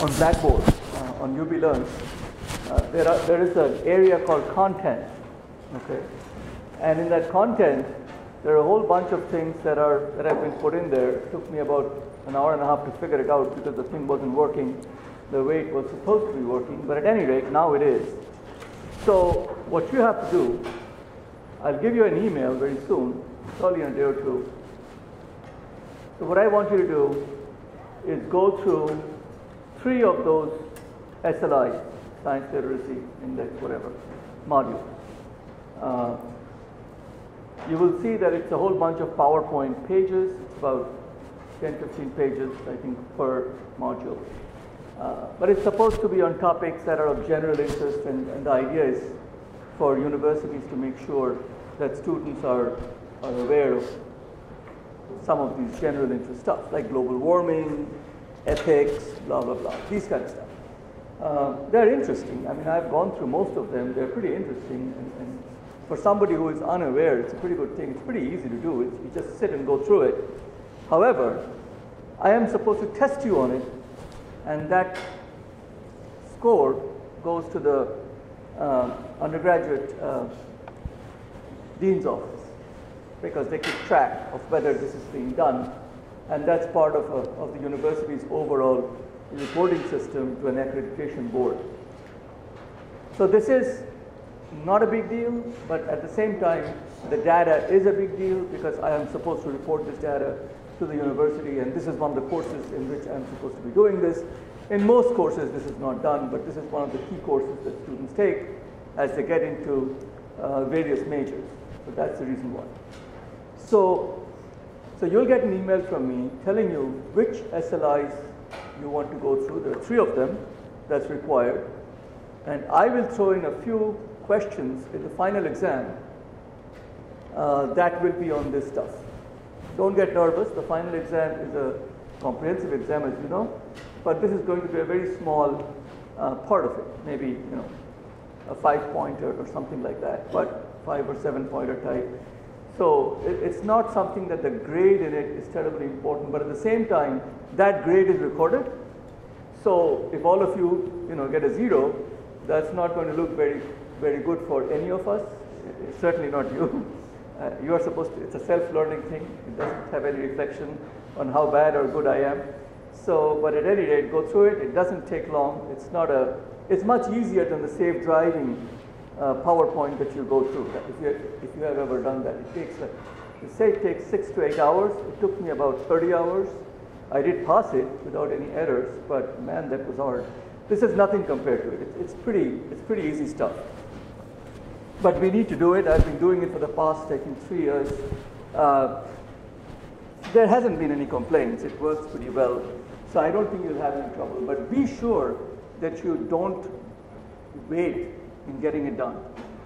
on Blackboard, uh, on UB Learn, uh, there, are, there is an area called content, okay? And in that content, there are a whole bunch of things that are that have been put in there. It took me about an hour and a half to figure it out because the thing wasn't working the way it was supposed to be working. But at any rate, now it is. So what you have to do, I'll give you an email very soon, probably in a day or two. So what I want you to do is go through three of those SLIs, science literacy index, whatever, modules. Uh, you will see that it's a whole bunch of PowerPoint pages. About 10, 15 pages, I think, per module. Uh, but it's supposed to be on topics that are of general interest, and, and, the idea is for universities to make sure that students are, are aware of some of these general interest stuff, like global warming, ethics, blah, blah, blah, these kind of stuff. Uh, they're interesting. I mean, I've gone through most of them. They're pretty interesting. And, and, for somebody who is unaware, it's a pretty good thing. It's pretty easy to do. It's, you just sit and go through it. However, I am supposed to test you on it, and that score goes to the uh, undergraduate uh, dean's office because they keep track of whether this is being done, and that's part of, a, of the university's overall reporting system to an accreditation board. So this is not a big deal, but at the same time, the data is a big deal because I am supposed to report this data to the university, and this is one of the courses in which I'm supposed to be doing this. In most courses, this is not done, but this is one of the key courses that students take as they get into uh, various majors. So that's the reason why. So, so you'll get an email from me telling you which SLIs you want to go through. There are three of them that's required. And I will throw in a few questions in the final exam uh, that will be on this stuff. Don't get nervous. The final exam is a comprehensive exam, as you know, but this is going to be a very small uh, part of it. Maybe you know a five pointer or something like that, but five or seven pointer type. So it, it's not something that the grade in it is terribly important, but at the same time, that grade is recorded. So if all of you you know get a zero, that's not going to look very very good for any of us. Certainly not you. Uh, you are supposed to, it's a self-learning thing. It doesn't have any reflection on how bad or good I am. So, but at any rate, go through it. It doesn't take long. It's not a, it's much easier than the safe driving uh, PowerPoint that you go through. If you, if you have ever done that, it takes, a, say it takes six to eight hours. It took me about 30 hours. I did pass it without any errors, but man, that was hard. This is nothing compared to it. It's, it's pretty, it's pretty easy stuff. But we need to do it. I've been doing it for the past, I think, three years. Uh, there hasn't been any complaints. It works pretty well. So I don't think you'll have any trouble. But be sure that you don't wait in getting it done.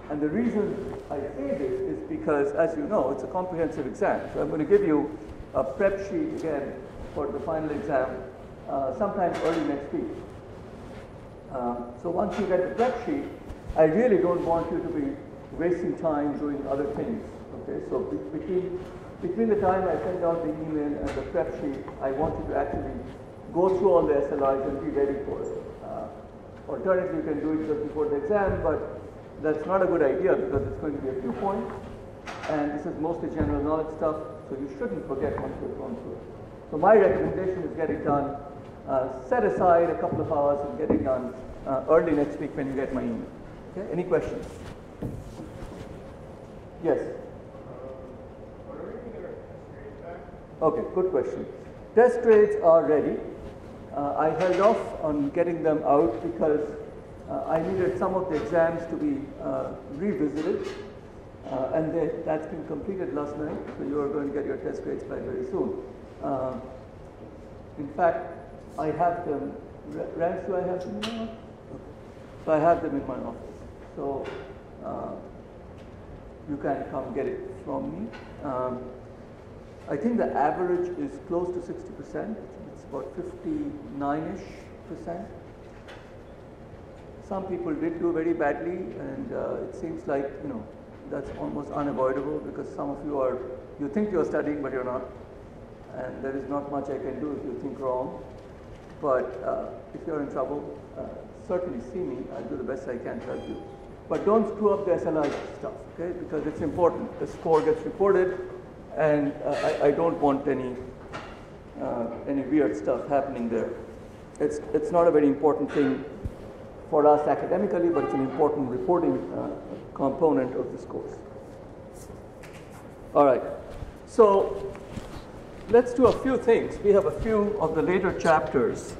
And the reason I say this is because, as you know, it's a comprehensive exam. So I'm going to give you a prep sheet again for the final exam uh, sometime early next week. Uh, so once you get the prep sheet, I really don't want you to be wasting time doing other things. Okay, so be- between between the time I send out the email and the prep sheet, I want you to actually go through all the SLIs and be ready for it. Alternatively, you can do it just before the exam, but that's not a good idea because it's going to be a few points, and this is mostly general knowledge stuff, so you shouldn't forget once you've gone through it. So my recommendation is get it done. Uh, set aside a couple of hours and get it done uh, early next week when you get my email. Okay? Any questions? Yes. Okay, good question. Test grades are ready. Uh, I held off on getting them out because uh, I needed some of the exams to be uh, revisited, uh, and they, that's been completed last night, so you are going to get your test grades back very soon. Uh, in fact, I have them. Rance, do I have them? Office? So I have them in my office. So uh, you can come get it from me. Um, I think the average is close to 60%. About 59-ish percent. Some people did do very badly, and uh, it seems like you know that's almost unavoidable because some of you are you think you're studying, but you're not, and there is not much I can do if you think wrong. But uh, if you're in trouble, uh, certainly see me. I'll do the best I can to help you. But don't screw up the SLI stuff, okay? Because it's important. The score gets reported, and uh, I, I, don't want any uh, any weird stuff happening there. It's it's not a very important thing for us academically, but it's an important reporting uh, component of this course. All right. So let's do a few things. We have a few of the later chapters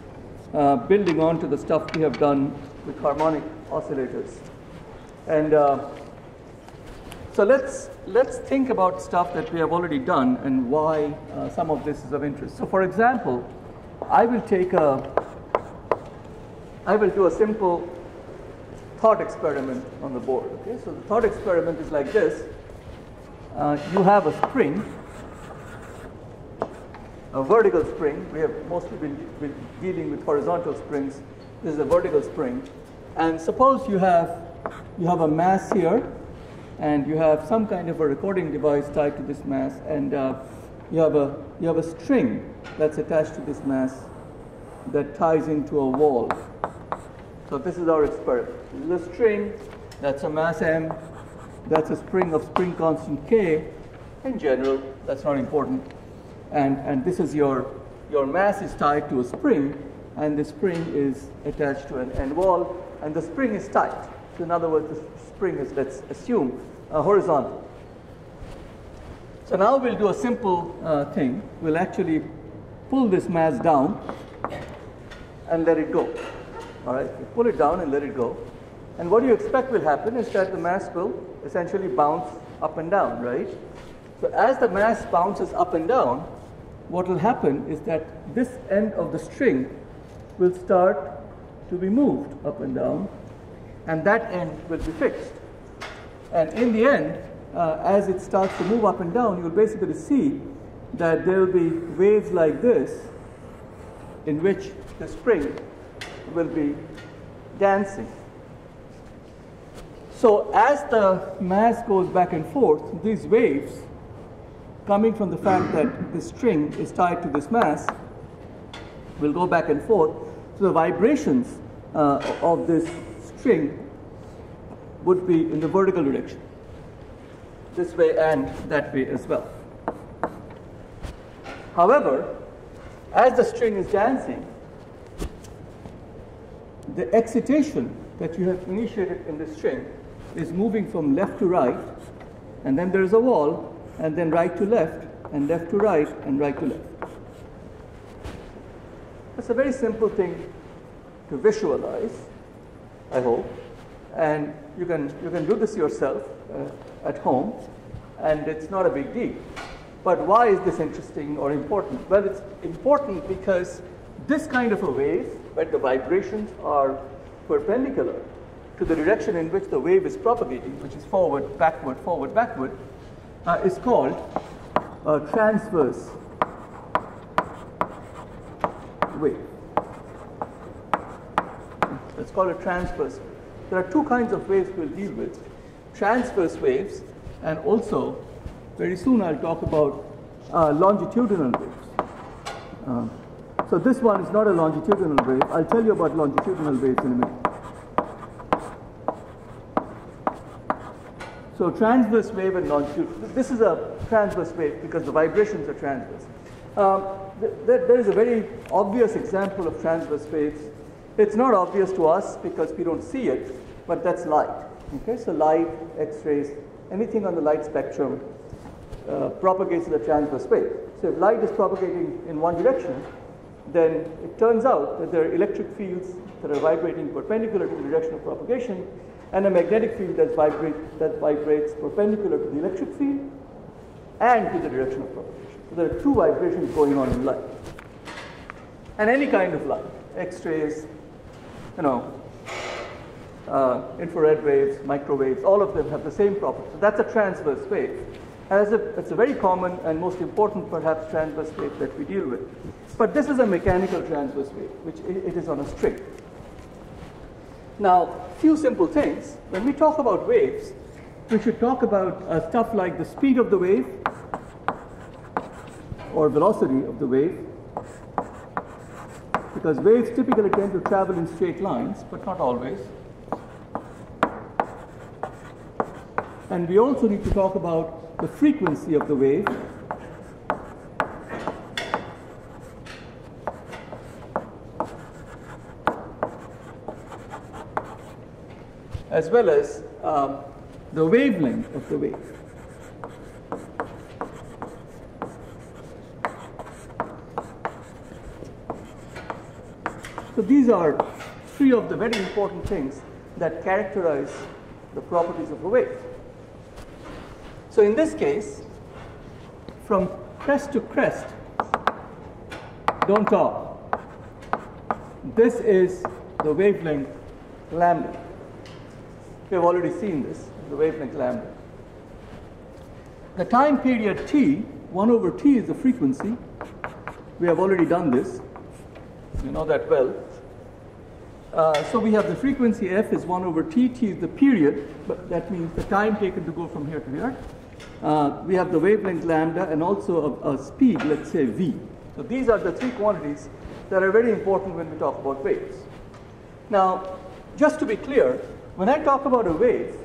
uh, building on to the stuff we have done with harmonic oscillators. And uh, so let's, let's think about stuff that we have already done and why uh, some of this is of interest. So for example, I will take a, I will do a simple thought experiment on the board. Okay, so the thought experiment is like this. Uh, you have a spring a vertical spring. We have mostly been, been, dealing with horizontal springs. This is a vertical spring. And suppose you have, you have a mass here, and you have some kind of a recording device tied to this mass, and uh, you, have a, you have a string that's attached to this mass that ties into a wall. So this is our experiment. This is a string, that's a mass m, that's a spring of spring constant k. In general, that's not important and, and this is your, your mass is tied to a spring, and the spring is attached to an end wall, and the spring is tight. So in other words, the spring is, let's assume, uh, horizontal. So now we'll do a simple uh, thing. We'll actually pull this mass down and let it go. All right, you pull it down and let it go. And what do you expect will happen is that the mass will essentially bounce up and down, right? So as the mass bounces up and down, what will happen is that this end of the string will start to be moved up and down, and that end will be fixed. And in the end, uh, as it starts to move up and down, you'll basically see that there will be waves like this in which the spring will be dancing. So as the mass goes back and forth, these waves coming from the fact that the string is tied to this mass will go back and forth. So the vibrations uh, of this string would be in the vertical direction, this way and that way as well. However, as the string is dancing, the excitation that you have initiated in the string is moving from left to right, and then there is a wall and then right to left, and left to right, and right to left. It's a very simple thing to visualize, I hope, and you can, you can do this yourself uh, at home, and it's not a big deal. But why is this interesting or important? Well, it's important because this kind of a wave, where the vibrations are perpendicular to the direction in which the wave is propagating, which is forward, backward, forward, backward, uh, is called a transverse wave. It's called a transverse. There are two kinds of waves we'll deal with transverse waves, and also, very soon I'll talk about uh, longitudinal waves. Um, so, this one is not a longitudinal wave. I'll tell you about longitudinal waves in a minute. So, transverse wave and longitudinal. This is a transverse wave because the vibrations are transverse. Um, th th there is a very obvious example of transverse waves it's not obvious to us because we don't see it, but that's light. Okay, so light, X-rays, anything on the light spectrum uh, propagates in a transverse wave. So if light is propagating in one direction, then it turns out that there are electric fields that are vibrating perpendicular to the direction of propagation and a magnetic field vibrate, that vibrates perpendicular to the electric field and to the direction of propagation. So there are two vibrations going on in light. And any kind of light, X-rays, you know, uh, infrared waves, microwaves, all of them have the same property. So that's a transverse wave. And it's a, it's a very common and most important, perhaps, transverse wave that we deal with. But this is a mechanical transverse wave, which it is on a string. Now, few simple things. When we talk about waves, we should talk about uh, stuff like the speed of the wave or velocity of the wave, because waves typically tend to travel in straight lines, but not always. And we also need to talk about the frequency of the wave. As well as um, the wavelength of the wave. So these are three of the very important things that characterize the properties of a wave. So in this case, from crest to crest, don't talk. This is the wavelength lambda. We have already seen this, the wavelength lambda. The time period t, 1 over t is the frequency. We have already done this. You know that well. Uh, so we have the frequency f is 1 over t, t is the period, but that means the time taken to go from here to here. Uh, we have the wavelength lambda and also a, a speed, let's say v. So these are the three quantities that are very important when we talk about waves. Now, just to be clear, when I talk about a wave,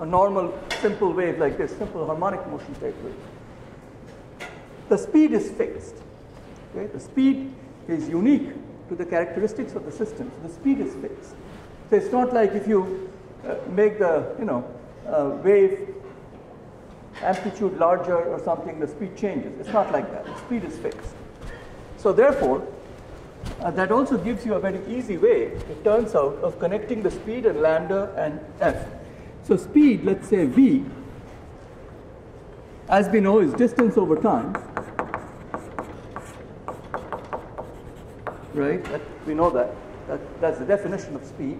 a normal simple wave like this, simple harmonic motion type wave, the speed is fixed. Okay? The speed is unique to the characteristics of the system. So the speed is fixed. So it's not like if you uh, make the you know uh, wave amplitude larger or something, the speed changes. It's not like that. The speed is fixed. So therefore, uh, that also gives you a very easy way, it turns out, of connecting the speed and lambda and f. So speed, let's say v, as we know, is distance over time. Right? That, we know that. that. That's the definition of speed.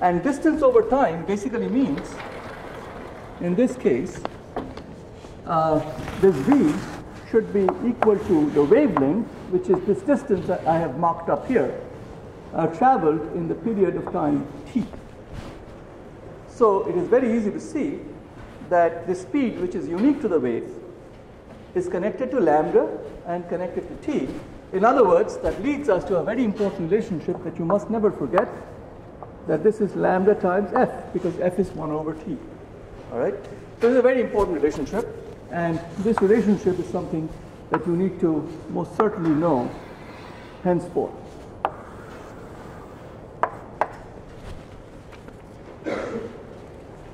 And distance over time basically means, in this case, uh, this v should be equal to the wavelength, which is this distance that I have marked up here, uh, traveled in the period of time t. So it is very easy to see that the speed, which is unique to the wave, is connected to lambda and connected to t. In other words, that leads us to a very important relationship that you must never forget that this is lambda times f because f is 1 over t. All right? So this is a very important relationship, and this relationship is something that you need to most certainly know henceforth.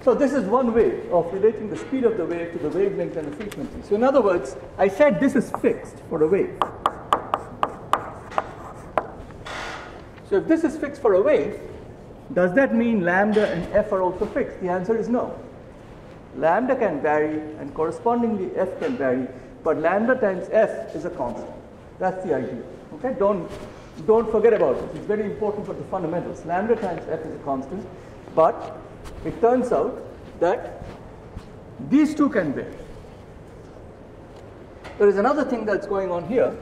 So this is one way of relating the speed of the wave to the wavelength and the frequency. So in other words, I said this is fixed for a wave. So if this is fixed for a wave, does that mean lambda and f are also fixed? The answer is no. Lambda can vary and correspondingly f can vary, but lambda times f is a constant. That's the idea. Okay? Don't, don't forget about it. It's very important for the fundamentals. Lambda times f is a constant, but it turns out that these two can vary. There is another thing that's going on here.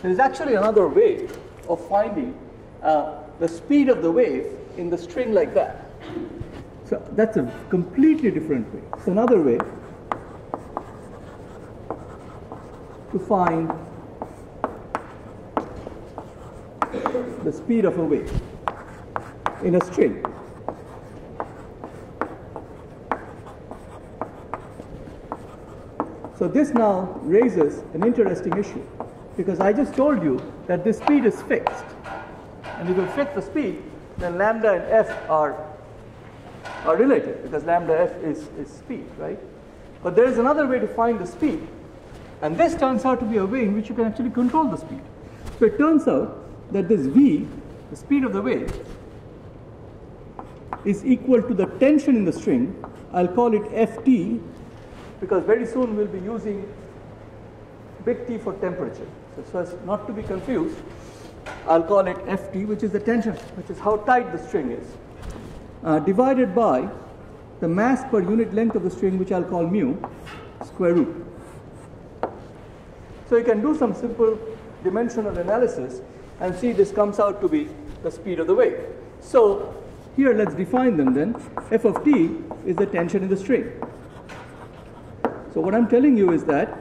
There is actually another way of finding uh, the speed of the wave in the string like that. So that's a completely different way. It's another way to find the speed of a wave in a string. So this now raises an interesting issue because I just told you that this speed is fixed. And if you fix the speed, then lambda and f are, are related because lambda f is, is speed, right? But there is another way to find the speed. And this turns out to be a way in which you can actually control the speed. So it turns out that this v, the speed of the wave, is equal to the tension in the string. I'll call it ft because very soon we'll be using big T for temperature. So, so as not to be confused, I'll call it Ft, which is the tension, which is how tight the string is, uh, divided by the mass per unit length of the string, which I'll call mu, square root. So you can do some simple dimensional analysis and see this comes out to be the speed of the wave. So here let's define them then. F of t is the tension in the string. So what I'm telling you is that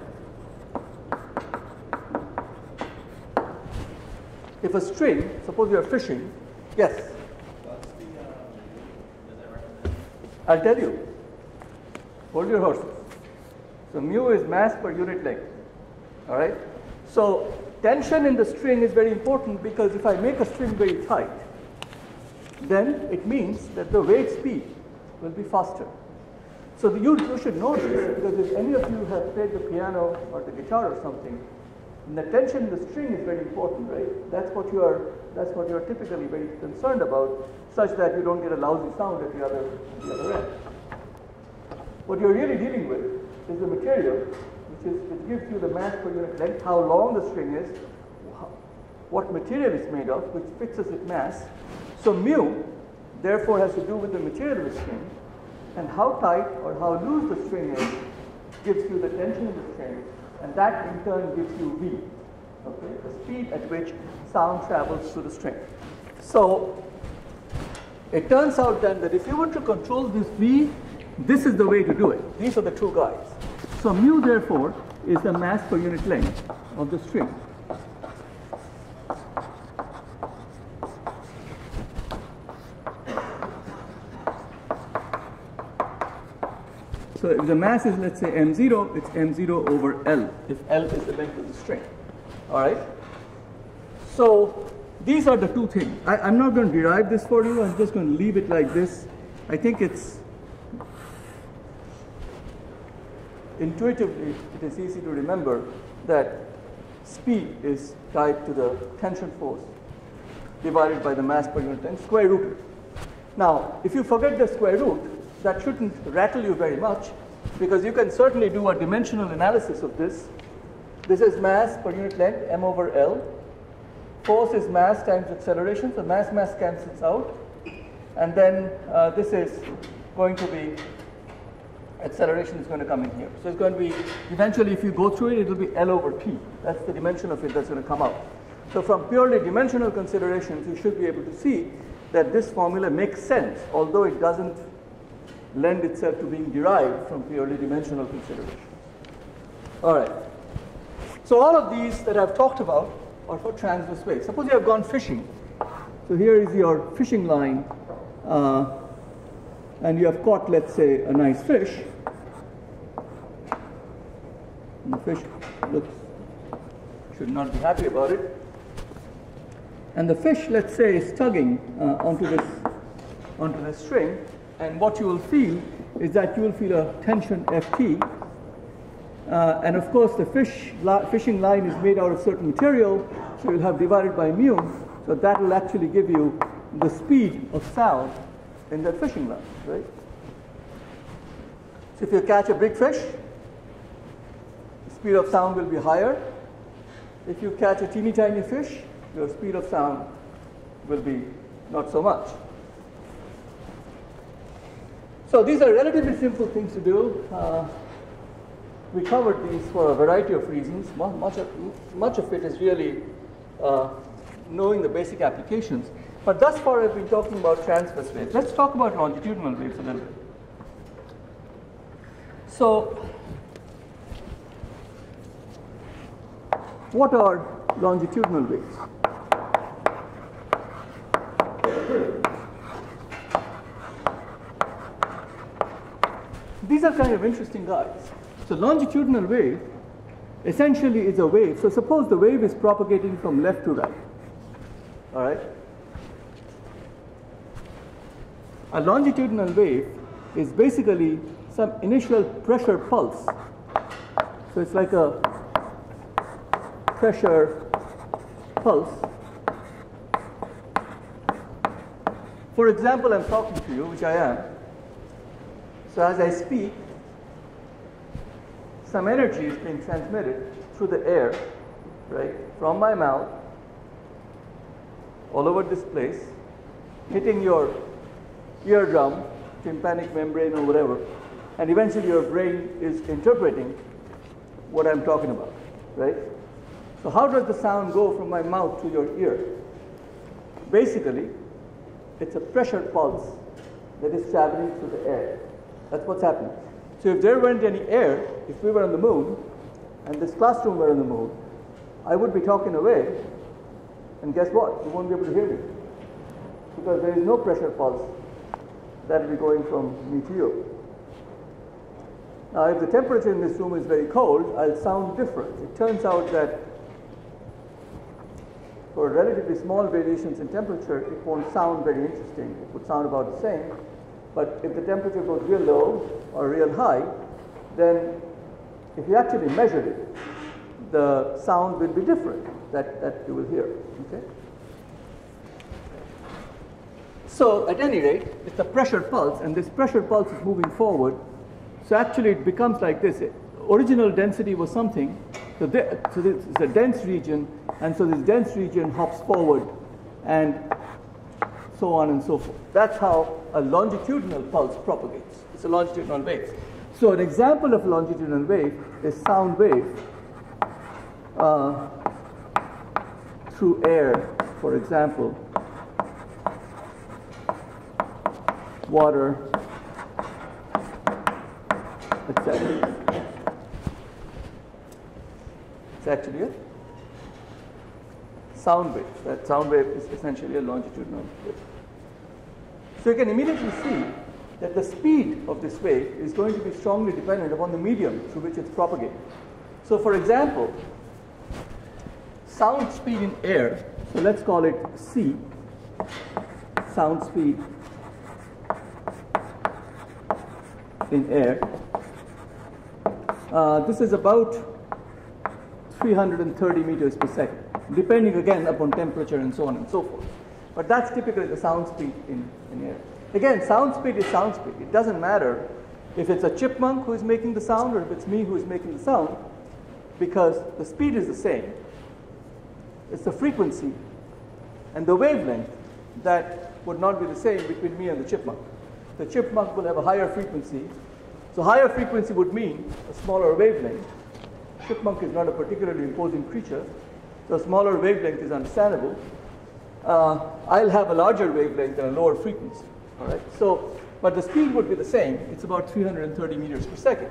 if a string, suppose you are fishing, yes. I'll tell you. Hold your horses. So mu is mass per unit length. All right. So tension in the string is very important because if I make a string very tight, then it means that the wave speed will be faster. So the, you, you should know this because if any of you have played the piano or the guitar or something, the tension in the string is very important, right? That's what you are that's what you are typically very concerned about, such that you don't get a lousy sound at the other the other end. What you're really dealing with is the material, which is which gives you the mass per unit length, how long the string is, what material it's made of, which fixes its mass. So mu, therefore, has to do with the material of the string, and how tight or how loose the string is gives you the tension in the string, and that in turn gives you V, okay, the speed at which sound travels through the string. So it turns out then that if you want to control this V, this is the way to do it. These are the two guys. So mu therefore is the mass per unit length of the string. If the mass is let's say m0, it's m0 over L, if L is the length of the string. All right? So these are the two things. I, am not going to derive this for you, I'm just going to leave it like this. I think it's intuitively it is easy to remember that speed is tied to the tension force divided by the mass per unit length square rooted. Now, if you forget the square root, that shouldn't rattle you very much because you can certainly do a dimensional analysis of this. This is mass per unit length, m over L. Force is mass times acceleration, so mass mass cancels out. And then uh, this is going to be acceleration is going to come in here. So it's going to be, eventually if you go through it, it will be L over P. That's the dimension of it that's going to come out. So from purely dimensional considerations, you should be able to see that this formula makes sense, although it doesn't lend itself to being derived from purely dimensional considerations. All right. So all of these that I've talked about are for transverse waves. Suppose you have gone fishing. So here is your fishing line, uh, and you have caught, let's say, a nice fish. And the fish looks should not be happy about it. And the fish, let's say, is tugging uh, onto this onto this string, and what you will feel is that you will feel a tension Ft. Uh, and of course, the fish fishing line is made out of certain material, so you'll have divided by mu. So that will actually give you the speed of sound in that fishing line, right? So if you catch a big fish, the speed of sound will be higher. If you catch a teeny tiny fish, your speed of sound will be not so much. So these are relatively simple things to do. Uh, we covered these for a variety of reasons. Much of, much of it is really uh, knowing the basic applications. But thus far I've been talking about transverse waves. Let's talk about longitudinal waves a little bit. So, what are longitudinal waves? These are kind of interesting guys. So longitudinal wave essentially is a wave. So suppose the wave is propagating from left to right. All right? A longitudinal wave is basically some initial pressure pulse. So it's like a pressure pulse. For example, I'm talking to you, which I am. So as I speak, some energy is being transmitted through the air, right, from my mouth all over this place, hitting your eardrum, tympanic membrane, or whatever, and eventually your brain is interpreting what I'm talking about, right? So, how does the sound go from my mouth to your ear? Basically, it's a pressure pulse that is traveling through the air. That's what's happening. So if there weren't any air, if we were on the moon, and this classroom were on the moon, I would be talking away, and guess what? You won't be able to hear me. Because there is no pressure pulse that will be going from me to you. Now, if the temperature in this room is very cold, I'll sound different. It turns out that for relatively small variations in temperature, it won't sound very interesting. It would sound about the same. But if the temperature goes real low or real high, then if you actually measure it, the sound will be different that, that you will hear. Okay? So at any rate, it's a pressure pulse, and this pressure pulse is moving forward. So actually it becomes like this. Original density was something, so, the, so this is a dense region, and so this dense region hops forward and so on and so forth. That's how a longitudinal pulse propagates. It's a longitudinal wave. So an example of longitudinal wave is sound wave uh, through air, for example, water, etc. It's actually a sound wave. That sound wave is essentially a longitudinal wave. So you can immediately see that the speed of this wave is going to be strongly dependent upon the medium through which it's propagating. So for example, sound speed in air, so let's call it c, sound speed in air. Uh, this is about 330 meters per second, depending again upon temperature and so on and so forth. But that's typically the sound speed in, in air. Again, sound speed is sound speed. It doesn't matter if it's a chipmunk who is making the sound or if it's me who is making the sound, because the speed is the same. It's the frequency and the wavelength that would not be the same between me and the chipmunk. The chipmunk will have a higher frequency. So higher frequency would mean a smaller wavelength. Chipmunk is not a particularly imposing creature, so smaller wavelength is understandable uh, I'll have a larger wavelength and a lower frequency. All right. So, but the speed would be the same. It's about 330 meters per second.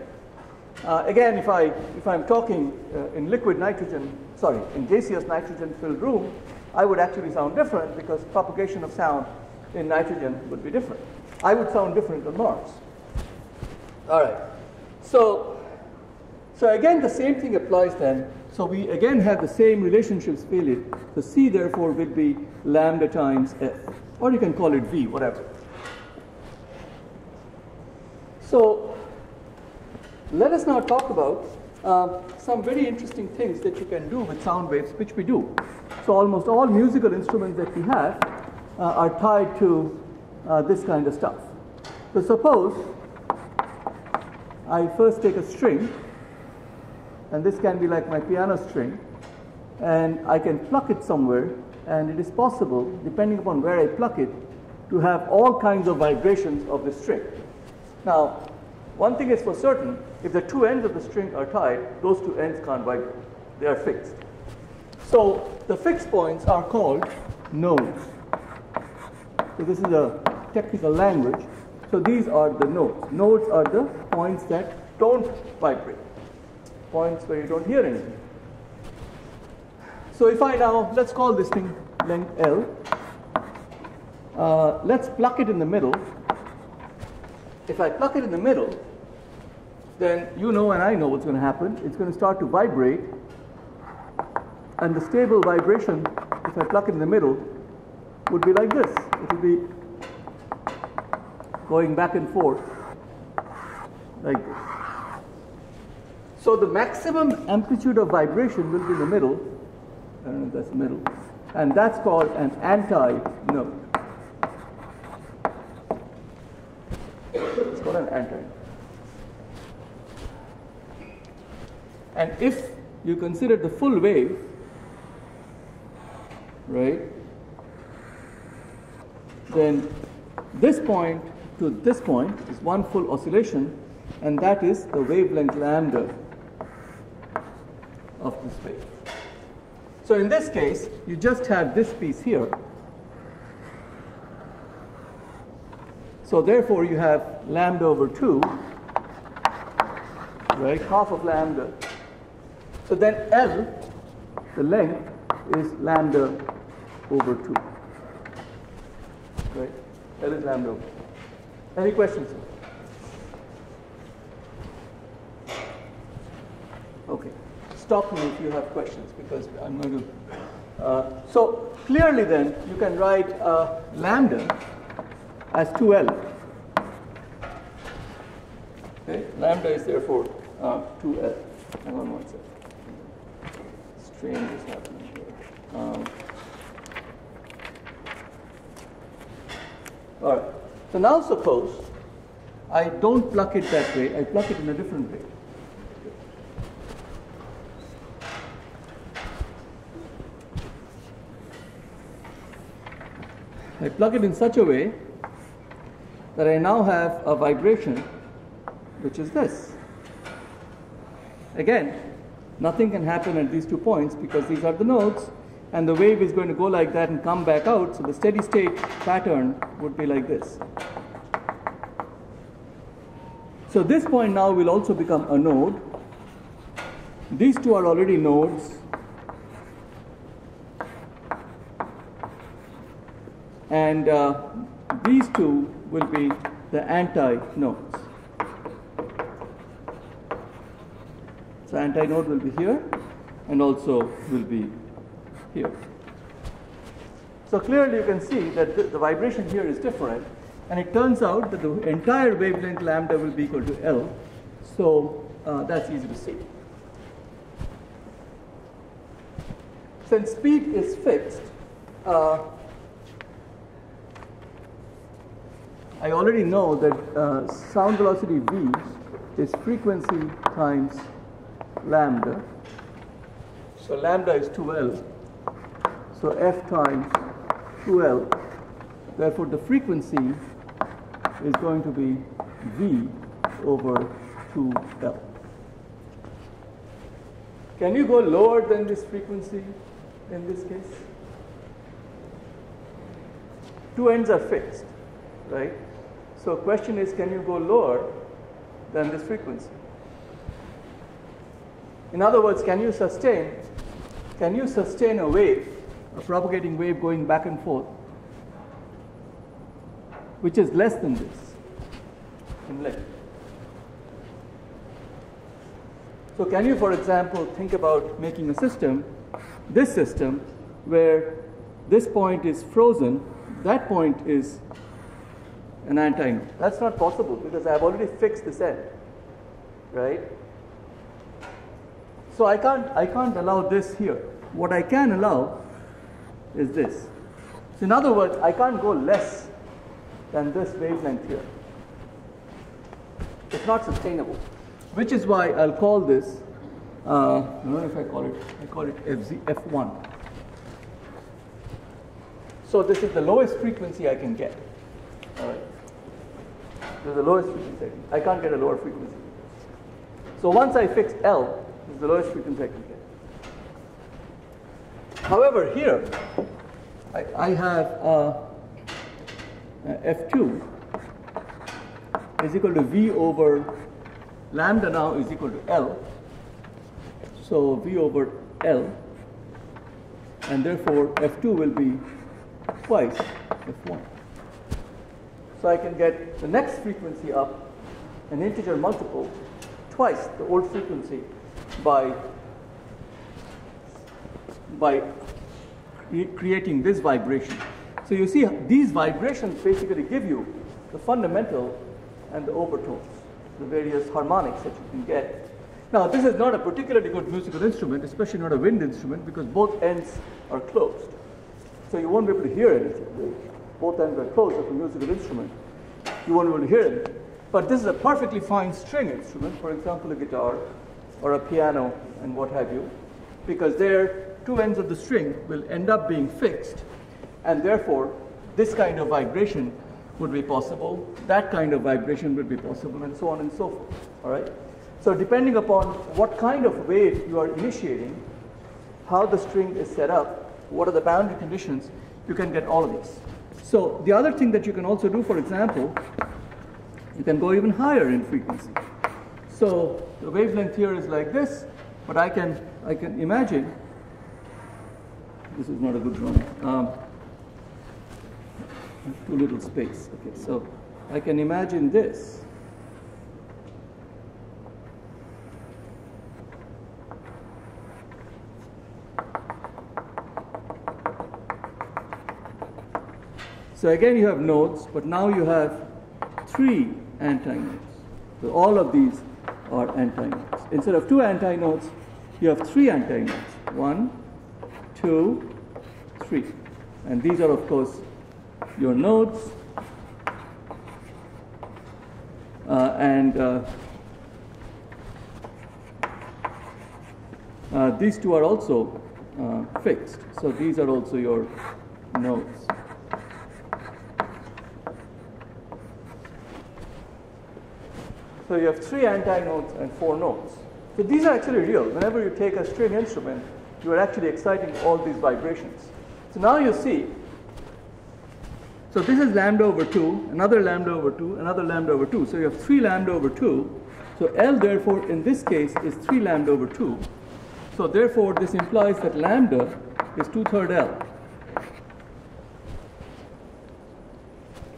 Uh, again, if I if I'm talking uh, in liquid nitrogen, sorry, in gaseous nitrogen-filled room, I would actually sound different because propagation of sound in nitrogen would be different. I would sound different on Mars. All right. So, so again, the same thing applies then so we again have the same relationships it. So C therefore will be lambda times F, or you can call it V, whatever. So let us now talk about uh, some very interesting things that you can do with sound waves, which we do. So almost all musical instruments that we have uh, are tied to uh, this kind of stuff. So suppose I first take a string and this can be like my piano string, and I can pluck it somewhere, and it is possible, depending upon where I pluck it, to have all kinds of vibrations of the string. Now, one thing is for certain, if the two ends of the string are tied, those two ends can't vibrate. They are fixed. So the fixed points are called nodes. So this is a technical language. So these are the nodes. Nodes are the points that don't vibrate points where you don't hear anything. So if I now, let's call this thing length L. Uh, let's pluck it in the middle. If I pluck it in the middle, then you know and I know what's going to happen. It's going to start to vibrate, and the stable vibration, if I pluck it in the middle, would be like this. It would be going back and forth like this. So the maximum amplitude of vibration will be in the middle. I don't know if that's middle. And that's called an anti-node. It's called an anti-node. And if you consider the full wave, right, then this point to this point is one full oscillation, and that is the wavelength lambda of this wave. So in this case, you just have this piece here. So therefore, you have lambda over 2, right? Half of lambda. So then L, the length, is lambda over 2. Right? L is lambda over. Any questions? Okay. Stop me if you have questions because I'm going to. Uh, so clearly, then, you can write uh, lambda as 2L. Okay? Lambda is therefore uh, 2L. Hang on one second. Strange is happening here. Um, all right. So now suppose I don't pluck it that way, I pluck it in a different way. I plug it in such a way that I now have a vibration which is this. Again, nothing can happen at these two points because these are the nodes and the wave is going to go like that and come back out. So the steady state pattern would be like this. So this point now will also become a node. These two are already nodes. And uh, these two will be the anti-nodes. So anti-node will be here and also will be here. So clearly you can see that the, the, vibration here is different and it turns out that the entire wavelength lambda will be equal to L. So uh, that's easy to see. Since speed is fixed, uh, I already know that uh, sound velocity v is frequency times lambda. So lambda is 2L. So f times 2L. Therefore, the frequency is going to be v over 2L. Can you go lower than this frequency in this case? Two ends are fixed, right? So question is, can you go lower than this frequency? In other words, can you sustain, can you sustain a wave, a propagating wave going back and forth, which is less than this in length? So can you, for example, think about making a system, this system, where this point is frozen, that point is an anti-node. That's not possible because I've already fixed this end, right? So I can't, I can't allow this here. What I can allow is this. So in other words, I can't go less than this wavelength here. It's not sustainable, which is why I'll call this, uh, I don't know if I call it, I call it FZ, F1. So this is the lowest frequency I can get. All right. This is the lowest frequency. I can't get a lower frequency. So once I fix L, this is the lowest frequency I can get. However, here I, I have uh, F2 is equal to V over lambda now is equal to L. So V over L, and therefore F2 will be twice F1. So I can get the next frequency up, an integer multiple, twice the old frequency by, by creating this vibration. So you see, these vibrations basically give you the fundamental and the overtones, the various harmonics that you can get. Now, this is not a particularly good musical instrument, especially not a wind instrument, because both ends are closed. So you won't be able to hear anything. Both ends are closed of a musical instrument. You won't be able to hear it. But this is a perfectly fine string instrument, for example, a guitar or a piano and what have you, because there, two ends of the string will end up being fixed, and therefore, this kind of vibration would be possible, that kind of vibration would be possible, and so on and so forth. All right? So, depending upon what kind of wave you are initiating, how the string is set up, what are the boundary conditions, you can get all of these. So, the other thing that you can also do, for example, you can go even higher in frequency. So, the wavelength here is like this, but I can, I can imagine, this is not a good drawing. Um, too little space. Okay, so I can imagine this. So again you have nodes, but now you have three antinodes. So all of these are antinodes. Instead of two antinodes, you have three antinodes. One, two, three. And these are of course your nodes. Uh, and uh, uh, these two are also uh, fixed. So these are also your nodes. So you have three antinodes and four nodes. So these are actually real. Whenever you take a string instrument, you are actually exciting all these vibrations. So now you see so this is lambda over 2, another lambda over 2, another lambda over 2. So you have 3 lambda over 2. So L therefore in this case is 3 lambda over 2. So therefore this implies that lambda is 2 third L.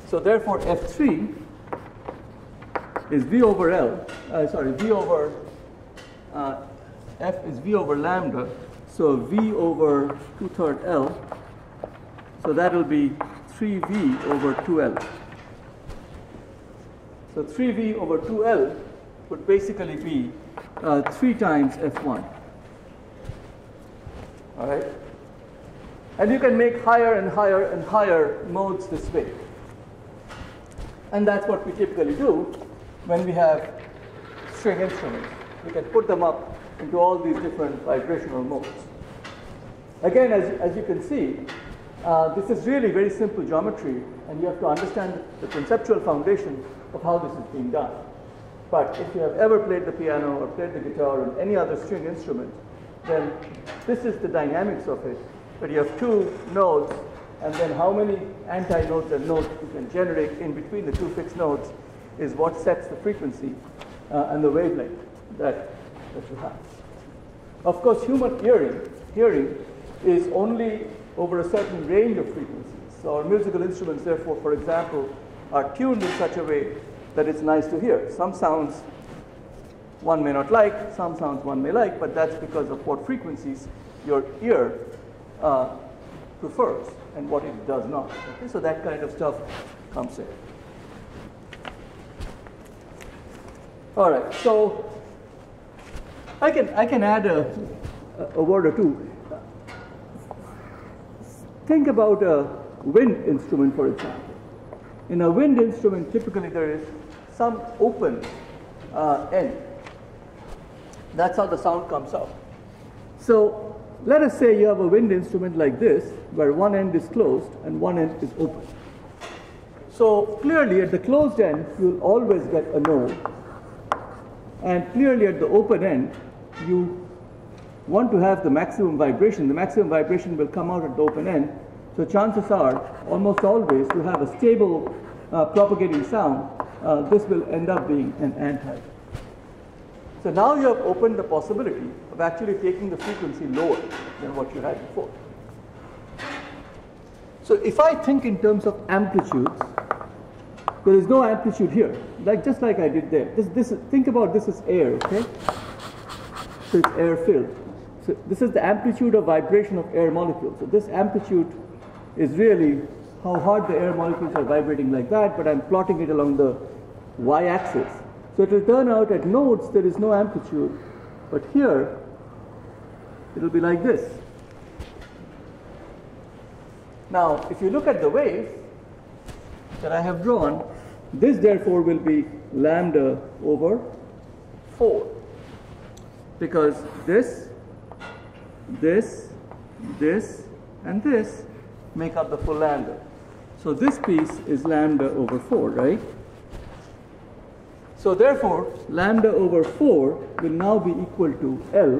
So therefore F3 is V over L, uh, sorry, V over, uh, F is V over lambda. So V over 2 third L. So that will be 3v over 2l. So 3v over 2l would basically be uh, 3 times f1. All right? And you can make higher and higher and higher modes this way. And that's what we typically do when we have string instruments. We can put them up into all these different vibrational modes. Again, as, as you can see, uh, this is really very simple geometry, and you have to understand the conceptual foundation of how this is being done. But if you have ever played the piano or played the guitar or any other string instrument, then this is the dynamics of it. But you have two nodes, and then how many antinodes and nodes you can generate in between the two fixed nodes is what sets the frequency uh, and the wavelength that, that you have. Of course, human hearing, hearing is only over a certain range of frequencies. So our musical instruments, therefore, for example, are tuned in such a way that it's nice to hear. Some sounds one may not like, some sounds one may like, but that's because of what frequencies your ear uh, prefers and what it does not. Okay? So that kind of stuff comes in. All right, so I can I can add a, a word or two. Think about a wind instrument, for example. In a wind instrument, typically there is some open uh, end. That's how the sound comes out. So let us say you have a wind instrument like this, where one end is closed and one end is open. So clearly at the closed end, you'll always get a node. And clearly at the open end, you want to have the maximum vibration, the maximum vibration will come out at the open end. So chances are, almost always, to have a stable uh, propagating sound, uh, this will end up being an anti. So now you have opened the possibility of actually taking the frequency lower than what you had before. So if I think in terms of amplitudes, There is no amplitude here, like just like I did there. This, this, think about this as air, okay? So it's air filled. So this is the amplitude of vibration of air molecules. So this amplitude is really how hard the air molecules are vibrating like that, but I'm plotting it along the y-axis. So it will turn out at nodes there is no amplitude, but here it will be like this. Now, if you look at the wave that I have drawn, this therefore will be lambda over 4 because this, this, this, and this make up the full lambda. So this piece is lambda over 4, right? So therefore, lambda over 4 will now be equal to L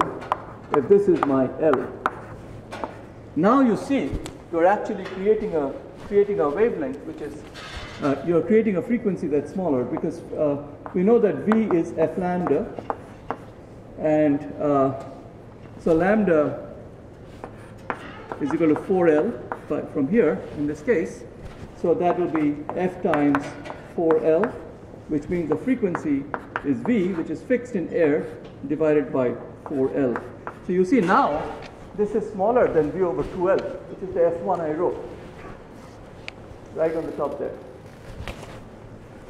if this is my L. Now you see you're actually creating a, creating a wavelength which is, uh, you're creating a frequency that's smaller because uh, we know that V is F lambda and uh, so lambda is equal to 4L from here in this case. So that will be F times 4L, which means the frequency is V, which is fixed in air, divided by 4L. So you see now, this is smaller than V over 2L, which is the F1 I wrote, right on the top there.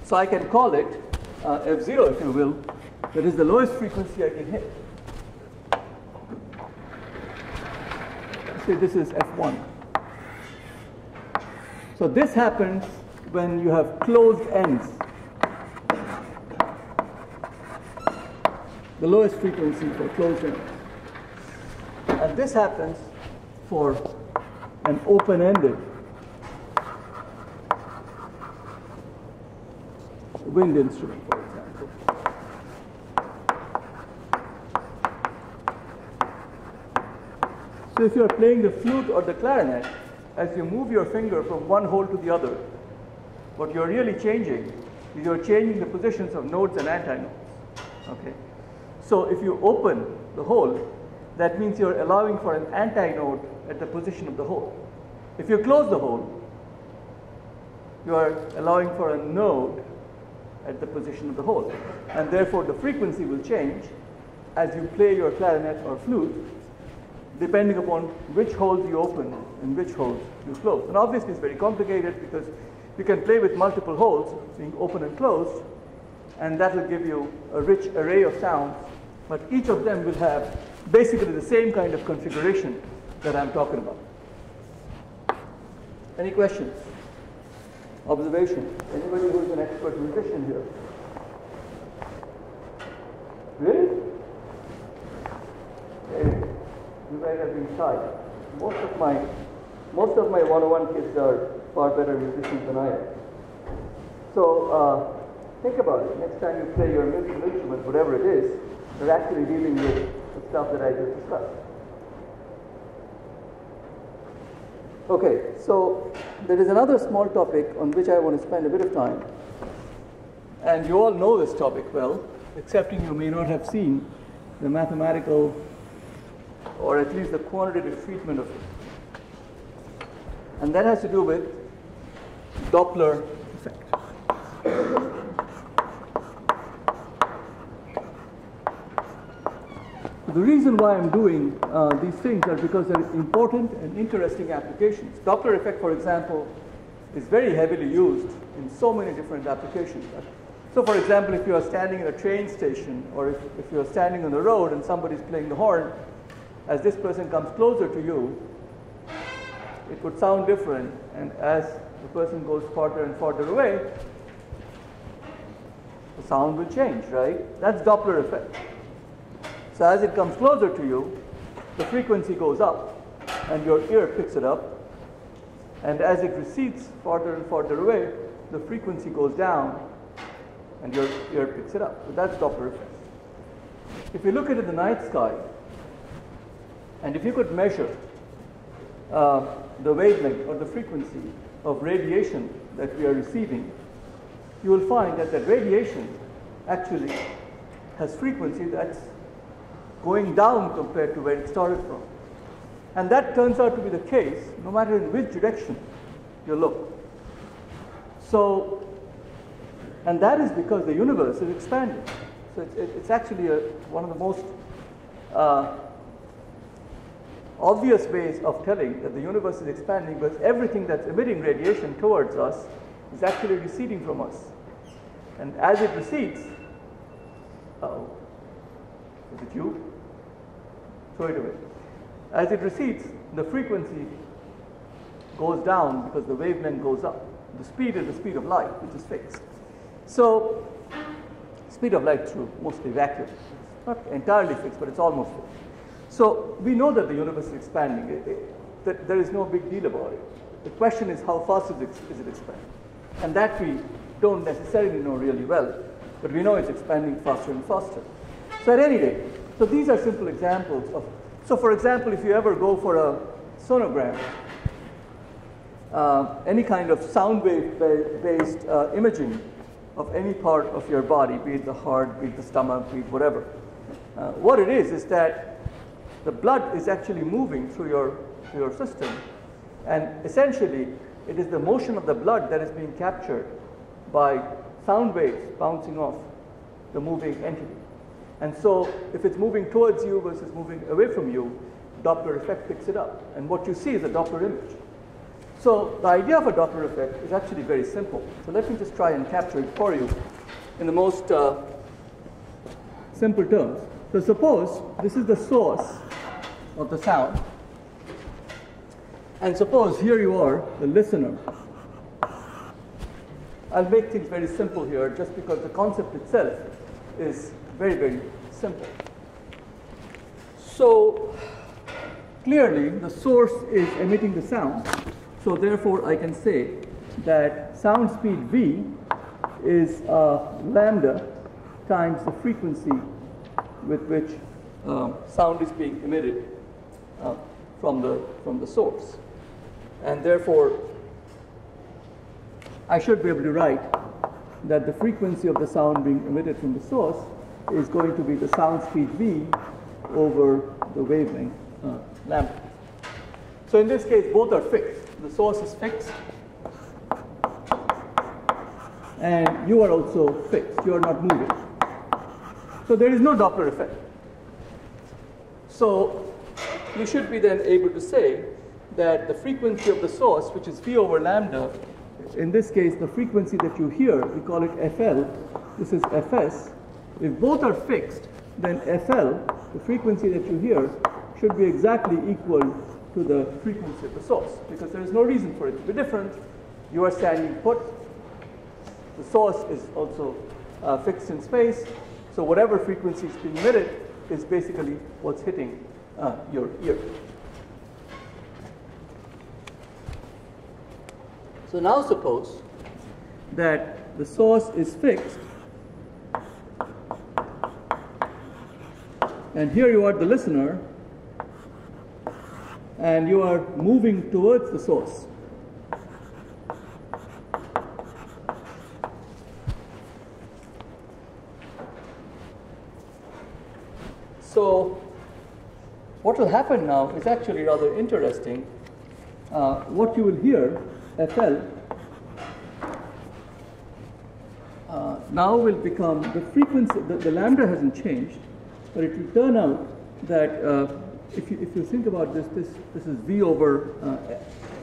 So I can call it uh, F0, if you will, that is the lowest frequency I can hit. Say this is F1. So this happens when you have closed ends. The lowest frequency for closed ends. And this happens for an open-ended wind instrument, for example. So if you're playing the flute or the clarinet, as you move your finger from one hole to the other, what you're really changing is you're changing the positions of nodes and antinodes. Okay? So if you open the hole, that means you're allowing for an antinode at the position of the hole. If you close the hole, you are allowing for a node at the position of the hole. And therefore the frequency will change as you play your clarinet or flute, depending upon which holes you open and which holes you close. And obviously it's very complicated because you can play with multiple holes being open and closed, and that will give you a rich array of sounds, but each of them will have basically the same kind of configuration that I'm talking about. Any questions? Observation? Anybody who is an expert musician here? Really? Hey, you guys have been shy. Most of my most of my 101 kids are far better musicians than I am. So uh, think about it. Next time you play your musical instrument, whatever it is, you're actually dealing with the stuff that I just discussed. Okay, so there is another small topic on which I want to spend a bit of time. And you all know this topic well, excepting you may not have seen the mathematical or at least the quantitative treatment of it. And that has to do with Doppler effect. The reason why I'm doing uh, these things are because they're important and interesting applications. Doppler effect, for example, is very heavily used in so many different applications. So for example, if you are standing in a train station or if, if you're standing on the road and somebody's playing the horn, as this person comes closer to you, it would sound different. And as the person goes farther and farther away, the sound will change, right? That's Doppler effect. So as it comes closer to you, the frequency goes up and your ear picks it up. And as it recedes farther and farther away, the frequency goes down and your ear picks it up. So that's Doppler effect. If you look into the night sky, and if you could measure uh, the wavelength or the frequency of radiation that we are receiving, you will find that that radiation actually has frequency that's going down compared to where it started from. And that turns out to be the case no matter in which direction you look. So And that is because the universe is expanding. So it's, it's actually a, one of the most uh, obvious ways of telling that the universe is expanding because everything that's emitting radiation towards us is actually receding from us. And as it recedes, oh, is it you? Away. As it recedes, the frequency goes down because the wavelength goes up. The speed is the speed of light, which is fixed. So, speed of light through mostly vacuum. Not entirely fixed, but it's almost fixed. So, we know that the universe is expanding. It, it, that there is no big deal about it. The question is how fast is it, is it expanding? And that we don't necessarily know really well, but we know it's expanding faster and faster. So, at any rate, so these are simple examples of. So, for example, if you ever go for a sonogram, uh, any kind of sound wave based uh, imaging of any part of your body, be it the heart, be it the stomach, be it whatever. Uh, what it is is that the blood is actually moving through your, through your system, and essentially it is the motion of the blood that is being captured by sound waves bouncing off the moving entity. And so, if it's moving towards you versus moving away from you, Doppler effect picks it up. And what you see is a Doppler image. So the idea of a Doppler effect is actually very simple. So let me just try and capture it for you in the most uh, simple terms. So suppose this is the source of the sound. And suppose here you are, the listener. I'll make things very simple here just because the concept itself is very, very simple. So clearly the source is emitting the sound so therefore, I can say that sound speed v is uh, lambda times the frequency with which uh, sound is being emitted uh, from, the, from the source. And therefore, I should be able to write that the frequency of the sound being emitted from the source is going to be the sound speed v over the wavelength uh, lambda. So in this case, both are fixed the source is fixed and you are also fixed, you are not moving. So there is no Doppler effect. So you should be then able to say that the frequency of the source, which is V over lambda, in this case the frequency that you hear, we call it FL, this is Fs. If both are fixed, then FL, the frequency that you hear, should be exactly equal to the frequency of the source because there is no reason for it to be different. You are standing put. The source is also uh, fixed in space. So whatever frequency is being emitted is basically what's hitting uh, your ear. So now suppose that the source is fixed and here you are the listener and you are moving towards the source. So, what will happen now is actually rather interesting. Uh, what you will hear, FL, uh, now will become the frequency, the, the, lambda hasn't changed, but it will turn out that uh, if you, if you think about this, this, this is V over uh,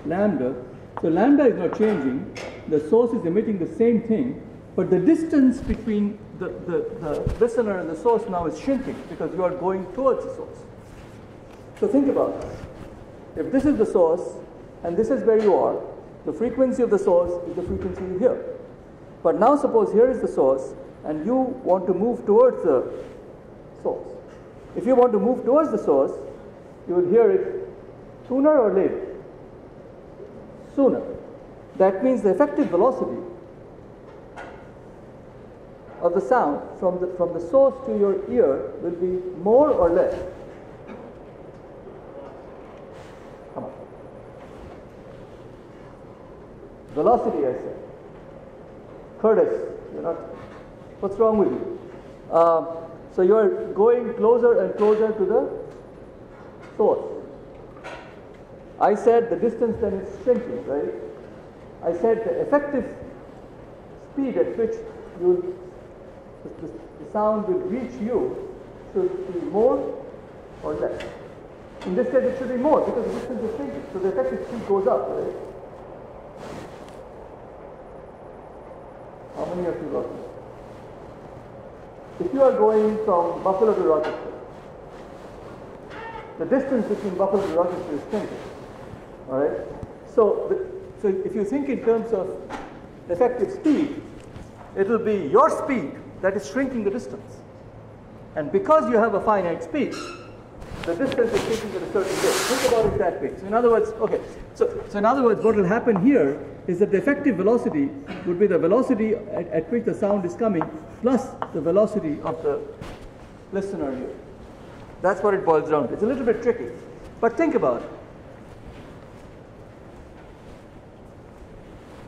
lambda. So lambda is not changing. The source is emitting the same thing, but the distance between the, the, the listener and the source now is shrinking because you are going towards the source. So think about this. If this is the source and this is where you are, the frequency of the source is the frequency hear. But now suppose here is the source and you want to move towards the source. If you want to move towards the source, you will hear it sooner or later. Sooner. That means the effective velocity of the sound from the, from the source to your ear will be more or less. Come on. Velocity, I said. Curtis, you're not. What's wrong with you? Uh, so you are going closer and closer to the source. I said the distance then is shrinking, right? I said the effective speed at which you the, the, sound will reach you should be more or less. In this case, it should be more because the distance is shrinking. So the effective speed goes up, right? How many of you got this? If you are going from Buffalo to Rochester, the distance between Buffalo to Rochester is shrinking. All right. So, so if you think in terms of effective speed, it will be your speed that is shrinking the distance. And because you have a finite speed, the distance is shrinking at a certain rate. Think about it that way. So in other words, okay, so, so in other words, what will happen here is that the effective velocity would be the velocity at, at which the sound is coming plus the velocity of the listener here. That's what it boils down to. It's a little bit tricky. But think about it.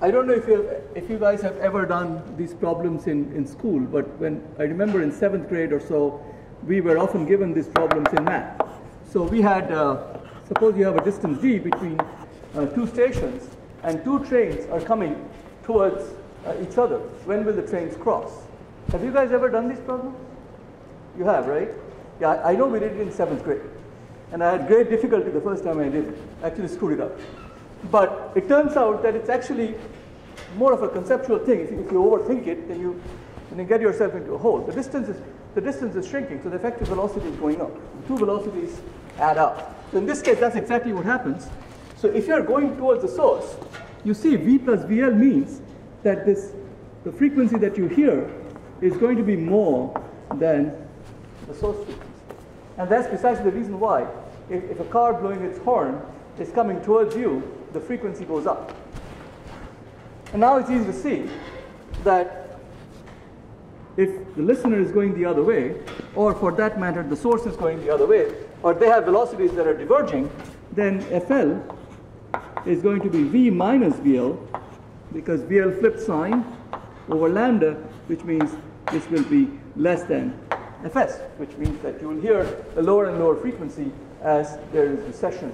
I don't know if you, if you guys have ever done these problems in, in school, but when I remember in seventh grade or so, we were often given these problems in math. So we had, uh, suppose you have a distance d between uh, two stations, and two trains are coming towards uh, each other. When will the trains cross? Have you guys ever done these problems? You have, right? Yeah, I know we did it in seventh grade. And I had great difficulty the first time I did it. Actually screwed it up. But it turns out that it's actually more of a conceptual thing. If you, if you overthink it, then you, then you get yourself into a hole. The distance is the distance is shrinking, so the effective velocity is going up. The two velocities add up. So in this case, that's exactly what happens. So if you're going towards the source, you see V plus VL means that this the frequency that you hear is going to be more than the source frequency. And that's precisely the reason why if, if a car blowing its horn is coming towards you, the frequency goes up. And now it's easy to see that if the listener is going the other way, or for that matter, the source is going the other way, or they have velocities that are diverging, then FL is going to be V minus VL, because VL flip sign over lambda, which means this will be less than Fs, which means that you will hear a lower and lower frequency as there is recession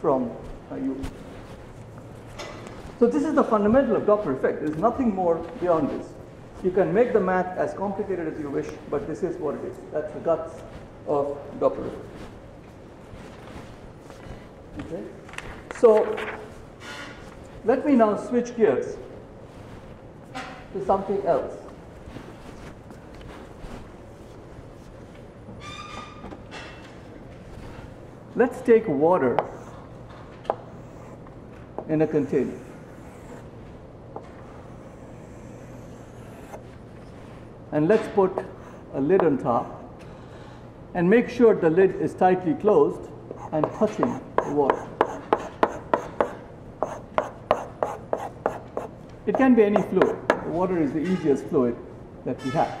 from uh, you. So this is the fundamental of Doppler effect. There is nothing more beyond this. You can make the math as complicated as you wish, but this is what it is. That's the guts of Doppler. Okay? So let me now switch gears to something else. Let's take water in a container. And let's put a lid on top and make sure the lid is tightly closed and touching the water. It can be any fluid. The water is the easiest fluid that we have.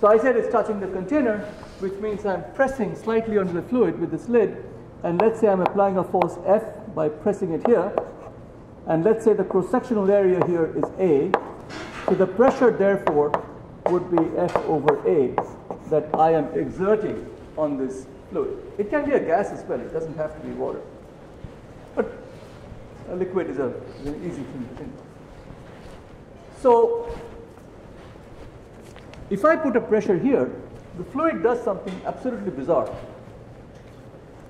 So I said it's touching the container, which means I'm pressing slightly onto the fluid with this lid, and let's say I'm applying a force F by pressing it here, and let's say the cross-sectional area here is A, so the pressure therefore would be F over A that I am exerting on this fluid. It can be a gas as well, it doesn't have to be water. But a liquid is, a, is an easy thing to think of. So if I put a pressure here, the fluid does something absolutely bizarre.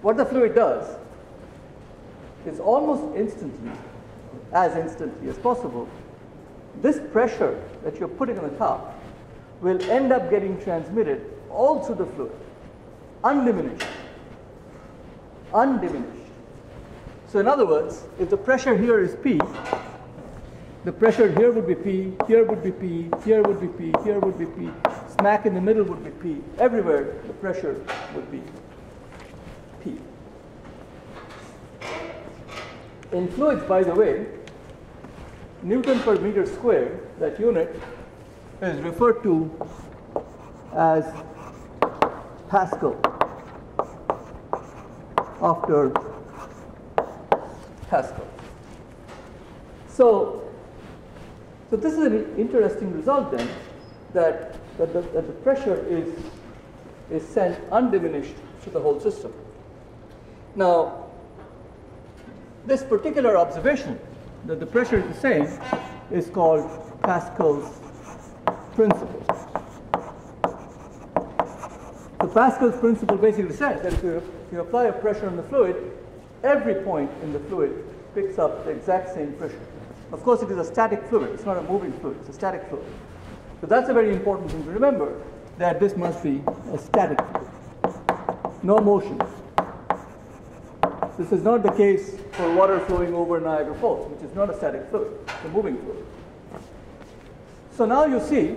What the fluid does is almost instantly as instantly as possible, this pressure that you're putting on the top will end up getting transmitted all through the fluid, undiminished. Undiminished. So, in other words, if the pressure here is P, the pressure here would be P, here would be P, here would be P, here would be P, smack in the middle would be P. Everywhere the pressure would be P. In fluids, by the way, Newton per meter square, that unit, is referred to as Pascal after Pascal. So, so this is an interesting result then that, that, the, that the pressure is, is sent undiminished to the whole system. Now, this particular observation that the pressure is the same is called Pascal's principle. So Pascal's principle basically says that if you, if you apply a pressure on the fluid, every point in the fluid picks up the exact same pressure. Of course, it is a static fluid. It's not a moving fluid. It's a static fluid. So that's a very important thing to remember that this must be a static fluid. No motion. This is not the case for water flowing over Niagara Falls, which is not a static fluid, it's a moving fluid. So now you see,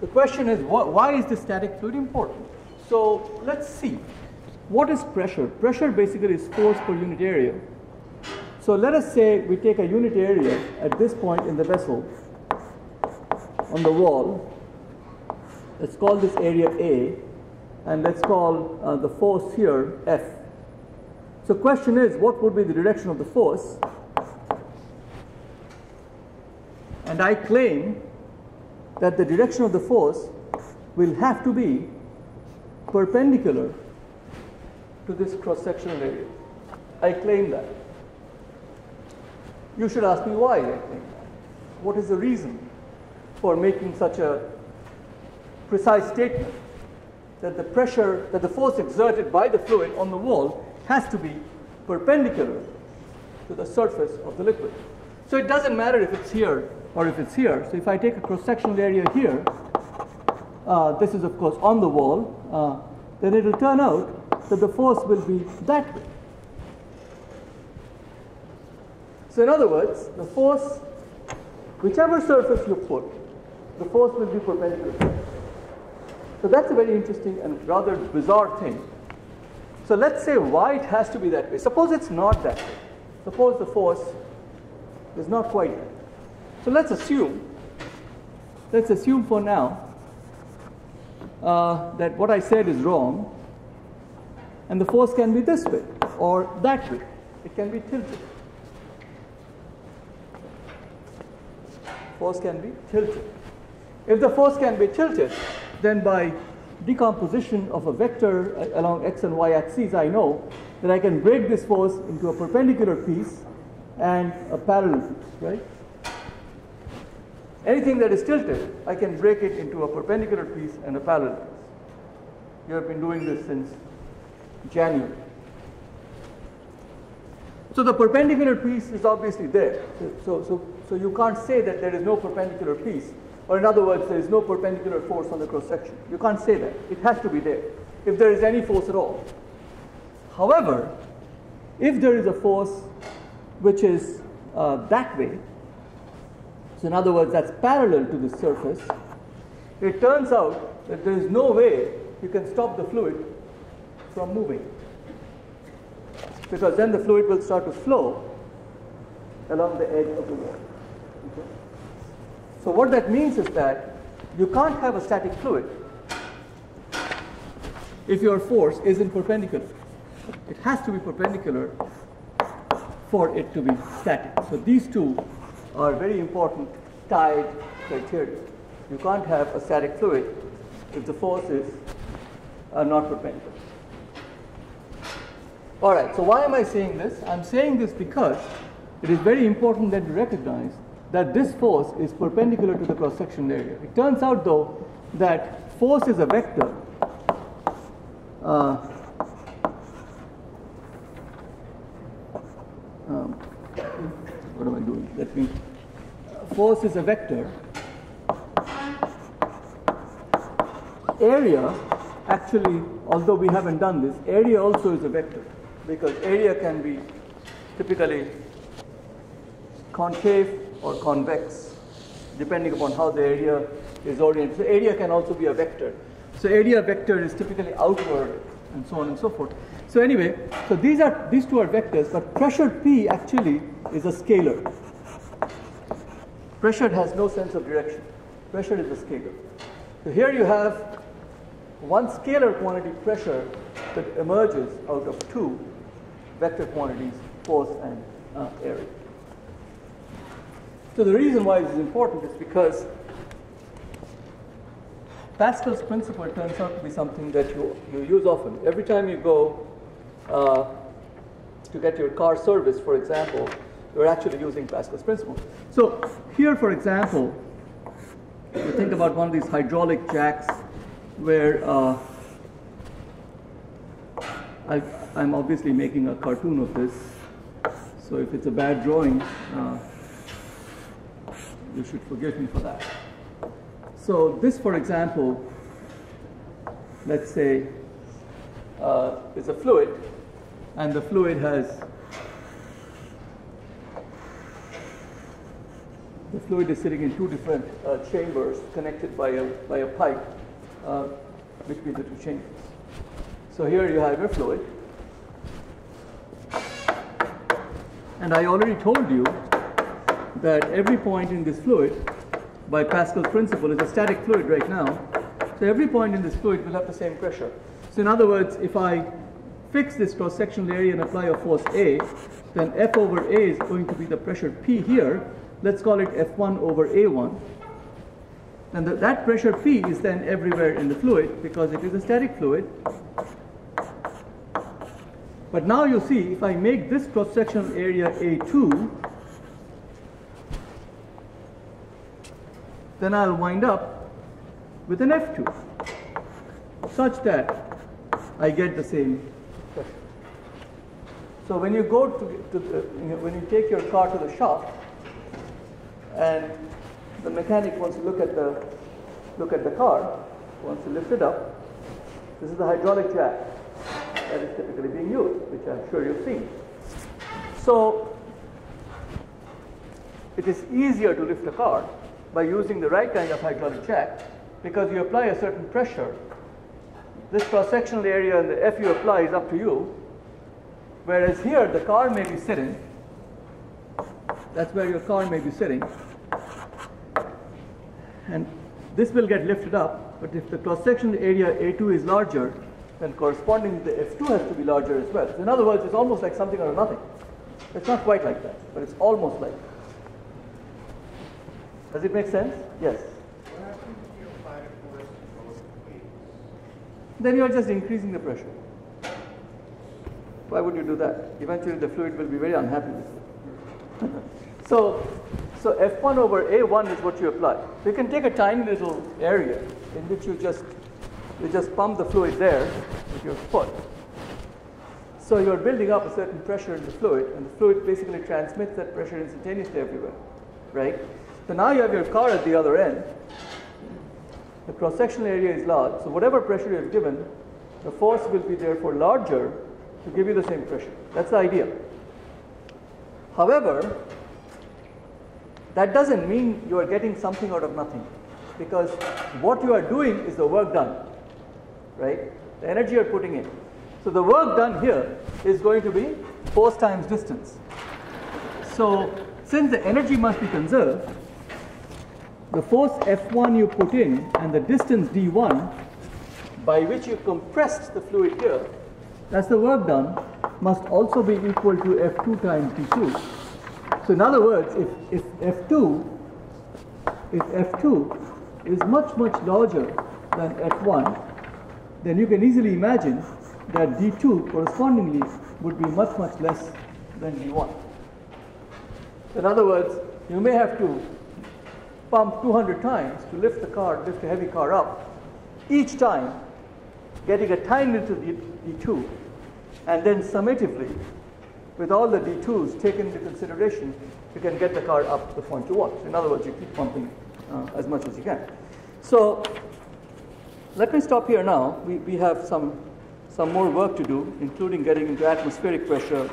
the question is why is the static fluid important? So let's see. What is pressure? Pressure basically is force per unit area. So let us say we take a unit area at this point in the vessel on the wall. Let's call this area A, and let's call uh, the force here F. So question is, what would be the direction of the force? And I claim that the direction of the force will have to be perpendicular to this cross-sectional area. I claim that. You should ask me why I claim that. What is the reason for making such a precise statement that the pressure, that the force exerted by the fluid on the wall has to be perpendicular to the surface of the liquid. So it doesn't matter if it's here or if it's here. So if I take a cross-sectional area here, uh, this is of course on the wall, uh, then it will turn out that the force will be that way. So in other words, the force, whichever surface you put, the force will be perpendicular. So that's a very interesting and rather bizarre thing. So let's say why it has to be that way. Suppose it's not that way. Suppose the force is not quite. So let's assume, let's assume for now uh, that what I said is wrong, and the force can be this way or that way. It can be tilted. Force can be tilted. If the force can be tilted, then by decomposition of a vector uh, along x and y axes, I know that I can break this force into a perpendicular piece and a parallel piece, right? Anything that is tilted, I can break it into a perpendicular piece and a parallel piece. You have been doing this since January. So the perpendicular piece is obviously there. So, so, so you can't say that there is no perpendicular piece or in other words, there is no perpendicular force on the cross section. You can't say that. It has to be there, if there is any force at all. However, if there is a force which is uh, that way, so in other words, that's parallel to the surface, it turns out that there is no way you can stop the fluid from moving. Because then the fluid will start to flow along the edge of the wall. Okay? So what that means is that you can't have a static fluid if your force isn't perpendicular. It has to be perpendicular for it to be static. So these two are very important tied criteria. You can't have a static fluid if the forces are not perpendicular. All right, so why am I saying this? I'm saying this because it is very important that to recognize that this force is perpendicular to the cross-section area. It turns out though that force is a vector. Uh, um, what am I doing? Let me. Force is a vector. Area, actually, although we haven't done this, area also is a vector because area can be typically concave or convex, depending upon how the area is oriented. So area can also be a vector. So area vector is typically outward and so on and so forth. So anyway, so these are these two are vectors, but pressure P actually is a scalar. Pressure has no sense of direction. Pressure is a scalar. So here you have one scalar quantity pressure that emerges out of two vector quantities, force and uh, area. So the reason why this is important is because Pascal's principle turns out to be something that you, you use often. Every time you go uh, to get your car serviced, for example, you're actually using Pascal's principle. So here, for example, you think about one of these hydraulic jacks where uh, I, am obviously making a cartoon of this. So if it's a bad drawing, uh, you should forgive me for that. So this, for example, let's say uh, is a fluid, and the fluid has the fluid is sitting in two different uh, chambers connected by a by a pipe uh, between the two chambers. So here you have your fluid, and I already told you that every point in this fluid, by Pascal's principle, is a static fluid right now. So every point in this fluid will have the same pressure. So in other words, if I fix this cross-sectional area and apply a force A, then F over A is going to be the pressure P here. Let's call it F1 over A1. And the, that pressure P is then everywhere in the fluid because it is a static fluid. But now you see, if I make this cross-sectional area A2, then I'll wind up with an F2 such that I get the same. So when you go to, to uh, the, when you take your car to the shop and the mechanic wants to look at the look at the car, wants to lift it up, this is the hydraulic jack that is typically being used, which I'm sure you've seen. So it is easier to lift a car by using the right kind of hydraulic jack because you apply a certain pressure. This cross-sectional area and the F you apply is up to you. Whereas here the car may be sitting, that's where your car may be sitting, and this will get lifted up, but if the cross-sectional area A2 is larger, then corresponding the F2 has to be larger as well. So in other words, it's almost like something or nothing. It's not quite like that, but it's almost like that. Does it make sense? Yes. Then you are just increasing the pressure. Why would you do that? Eventually the fluid will be very unhappy with you. so, so F1 over A1 is what you apply. So you can take a tiny little area in which you just you just pump the fluid there with your foot. So you're building up a certain pressure in the fluid, and the fluid basically transmits that pressure instantaneously everywhere, right? So now you have your car at the other end. The cross-sectional area is large, so whatever pressure you have given, the force will be therefore larger to give you the same pressure. That's the idea. However, that doesn't mean you are getting something out of nothing because what you are doing is the work done, right? The energy you're putting in. So the work done here is going to be force times distance. So since the energy must be conserved, the force F1 you put in and the distance d1 by which you compressed the fluid here, that's the work done, must also be equal to F2 times d2. So in other words, if, if F2 if F2 is much much larger than F1, then you can easily imagine that D2 correspondingly would be much much less than D1. In other words, you may have to pump 200 times to lift the car, lift a heavy car up, each time getting a tiny little D2, and then summatively, with all the D2s taken into consideration, you can get the car up to the point you want. In other words, you keep pumping uh, as much as you can. So let me stop here now. We, we have some, some more work to do, including getting into atmospheric pressure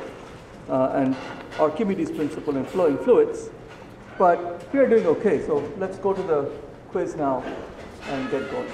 uh, and Archimedes principle in flowing fluids. But we are doing okay, so let's go to the quiz now and get going.